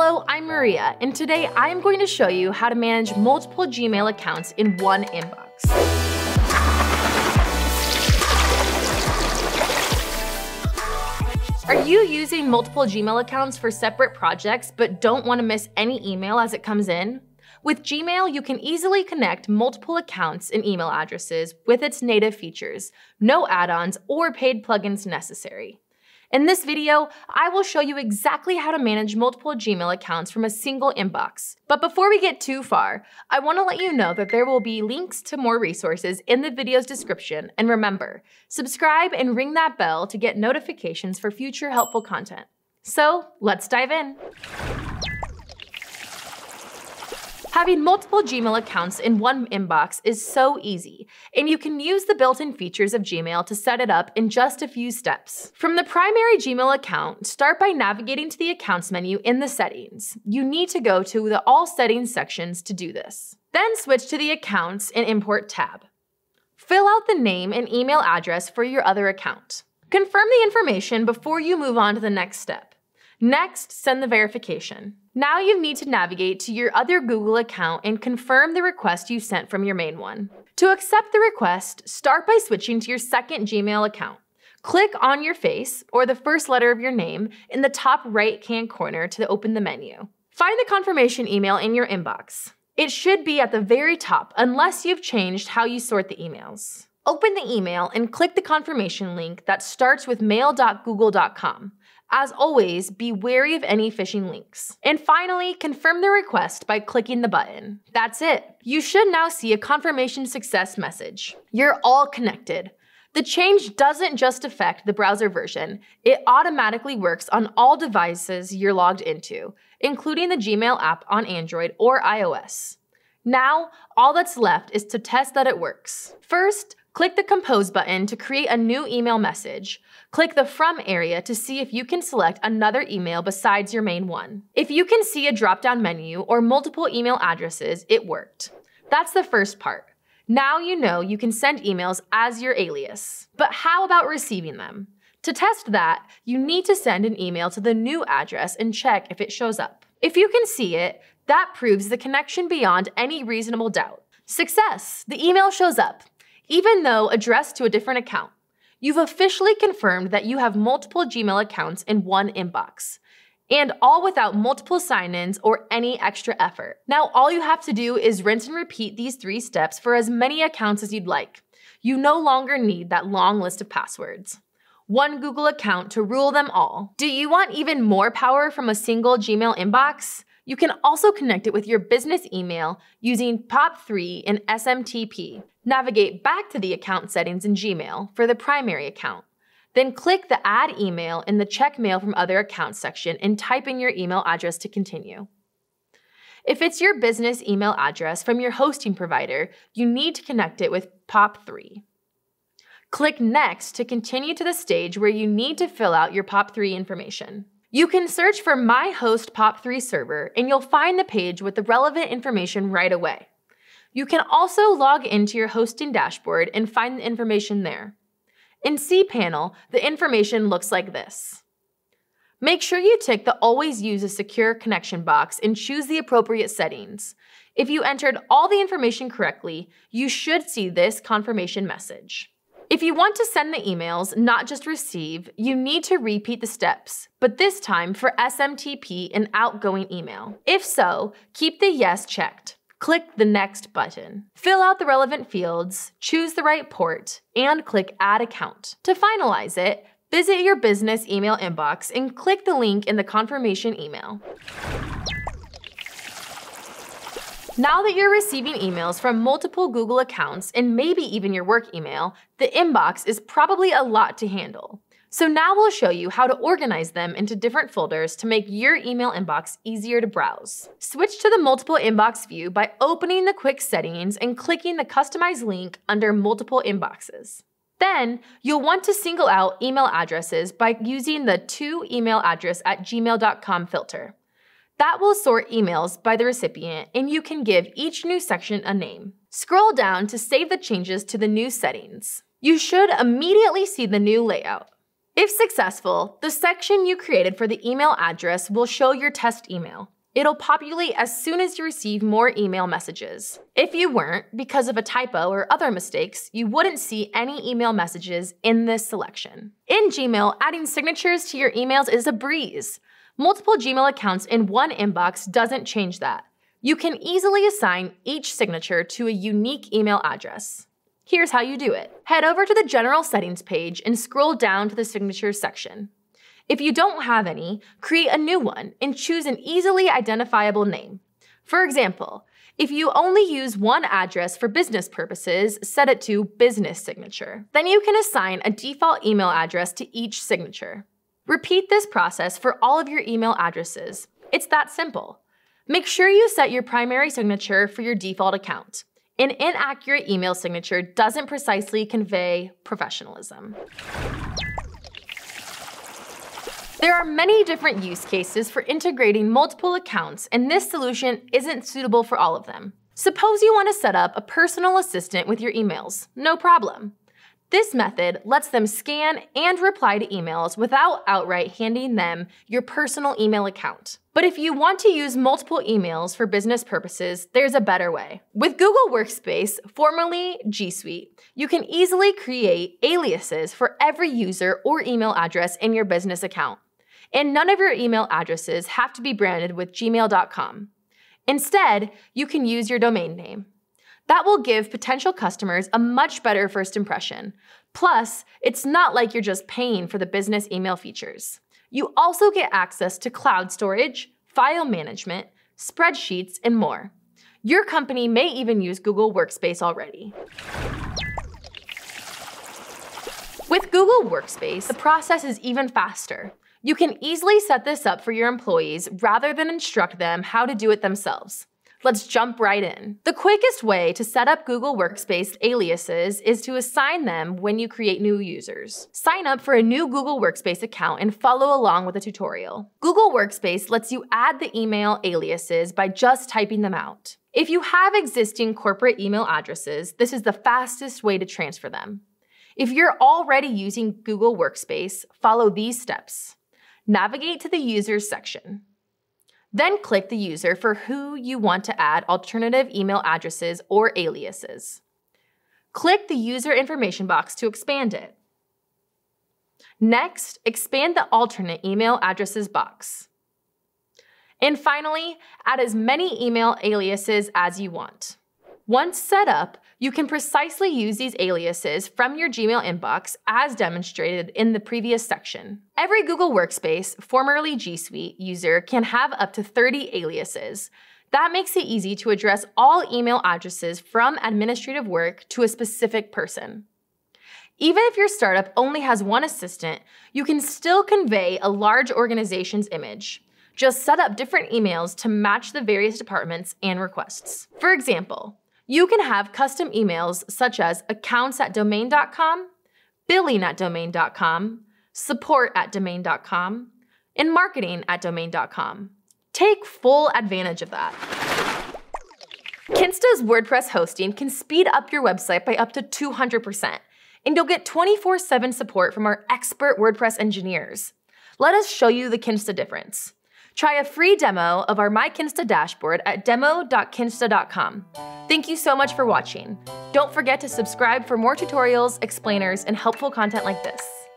Hello, I'm Maria, and today I am going to show you how to manage multiple Gmail accounts in one inbox. Are you using multiple Gmail accounts for separate projects but don't want to miss any email as it comes in? With Gmail, you can easily connect multiple accounts and email addresses with its native features, no add-ons or paid plugins necessary. In this video, I will show you exactly how to manage multiple Gmail accounts from a single inbox. But before we get too far, I want to let you know that there will be links to more resources in the video's description. And remember, subscribe and ring that bell to get notifications for future helpful content. So let's dive in. Having multiple Gmail accounts in one inbox is so easy, and you can use the built-in features of Gmail to set it up in just a few steps. From the primary Gmail account, start by navigating to the Accounts menu in the Settings. You need to go to the All Settings sections to do this. Then switch to the Accounts and Import tab. Fill out the name and email address for your other account. Confirm the information before you move on to the next step. Next, send the verification. Now you need to navigate to your other Google account and confirm the request you sent from your main one. To accept the request, start by switching to your second Gmail account. Click on your face or the first letter of your name in the top right hand corner to open the menu. Find the confirmation email in your inbox. It should be at the very top unless you've changed how you sort the emails. Open the email and click the confirmation link that starts with mail.google.com. As always, be wary of any phishing links. And finally, confirm the request by clicking the button. That's it. You should now see a confirmation success message. You're all connected. The change doesn't just affect the browser version, it automatically works on all devices you're logged into, including the Gmail app on Android or iOS. Now, all that's left is to test that it works. First, Click the Compose button to create a new email message. Click the From area to see if you can select another email besides your main one. If you can see a drop-down menu or multiple email addresses, it worked. That's the first part. Now you know you can send emails as your alias. But how about receiving them? To test that, you need to send an email to the new address and check if it shows up. If you can see it, that proves the connection beyond any reasonable doubt. Success! The email shows up even though addressed to a different account. You've officially confirmed that you have multiple Gmail accounts in one inbox, and all without multiple sign ins or any extra effort. Now, all you have to do is rinse and repeat these three steps for as many accounts as you'd like. You no longer need that long list of passwords. One Google account to rule them all. Do you want even more power from a single Gmail inbox? You can also connect it with your business email using POP3 and SMTP. Navigate back to the account settings in Gmail for the primary account. Then click the Add Email in the Check Mail from Other Accounts section and type in your email address to continue. If it's your business email address from your hosting provider, you need to connect it with POP3. Click Next to continue to the stage where you need to fill out your POP3 information. You can search for My Host POP3 server and you'll find the page with the relevant information right away. You can also log into your hosting dashboard and find the information there. In cPanel, the information looks like this. Make sure you tick the Always Use a Secure Connection box and choose the appropriate settings. If you entered all the information correctly, you should see this confirmation message. If you want to send the emails, not just receive, you need to repeat the steps, but this time for SMTP and outgoing email. If so, keep the yes checked. Click the Next button. Fill out the relevant fields, choose the right port, and click Add Account. To finalize it, visit your business email inbox and click the link in the confirmation email. Now that you're receiving emails from multiple Google accounts and maybe even your work email, the inbox is probably a lot to handle. So now we'll show you how to organize them into different folders to make your email inbox easier to browse. Switch to the multiple inbox view by opening the quick settings and clicking the customize link under multiple inboxes. Then, you'll want to single out email addresses by using the to email address at gmail.com filter. That will sort emails by the recipient and you can give each new section a name. Scroll down to save the changes to the new settings. You should immediately see the new layout. If successful, the section you created for the email address will show your test email. It'll populate as soon as you receive more email messages. If you weren't, because of a typo or other mistakes, you wouldn't see any email messages in this selection. In Gmail, adding signatures to your emails is a breeze. Multiple Gmail accounts in one inbox doesn't change that. You can easily assign each signature to a unique email address. Here's how you do it. Head over to the General Settings page and scroll down to the Signatures section. If you don't have any, create a new one and choose an easily identifiable name. For example, if you only use one address for business purposes, set it to Business Signature. Then you can assign a default email address to each signature. Repeat this process for all of your email addresses. It's that simple. Make sure you set your primary signature for your default account. An inaccurate email signature doesn't precisely convey professionalism. There are many different use cases for integrating multiple accounts, and this solution isn't suitable for all of them. Suppose you want to set up a personal assistant with your emails. No problem. This method lets them scan and reply to emails without outright handing them your personal email account. But if you want to use multiple emails for business purposes, there's a better way. With Google Workspace, formerly G Suite, you can easily create aliases for every user or email address in your business account. And none of your email addresses have to be branded with gmail.com. Instead, you can use your domain name. That will give potential customers a much better first impression. Plus, it's not like you're just paying for the business email features. You also get access to cloud storage, file management, spreadsheets, and more. Your company may even use Google Workspace already. With Google Workspace, the process is even faster. You can easily set this up for your employees rather than instruct them how to do it themselves. Let's jump right in. The quickest way to set up Google Workspace aliases is to assign them when you create new users. Sign up for a new Google Workspace account and follow along with the tutorial. Google Workspace lets you add the email aliases by just typing them out. If you have existing corporate email addresses, this is the fastest way to transfer them. If you're already using Google Workspace, follow these steps. Navigate to the Users section. Then click the user for who you want to add alternative email addresses or aliases. Click the user information box to expand it. Next, expand the alternate email addresses box. And finally, add as many email aliases as you want. Once set up, you can precisely use these aliases from your Gmail inbox as demonstrated in the previous section. Every Google Workspace, formerly G Suite, user can have up to 30 aliases. That makes it easy to address all email addresses from administrative work to a specific person. Even if your startup only has one assistant, you can still convey a large organization's image. Just set up different emails to match the various departments and requests. For example, you can have custom emails such as accounts at domain.com, billing at domain.com, support at domain.com, and marketing at domain.com. Take full advantage of that. Kinsta's WordPress hosting can speed up your website by up to 200%, and you'll get 24 7 support from our expert WordPress engineers. Let us show you the Kinsta difference. Try a free demo of our MyKinsta dashboard at demo.kinsta.com. Thank you so much for watching. Don't forget to subscribe for more tutorials, explainers, and helpful content like this.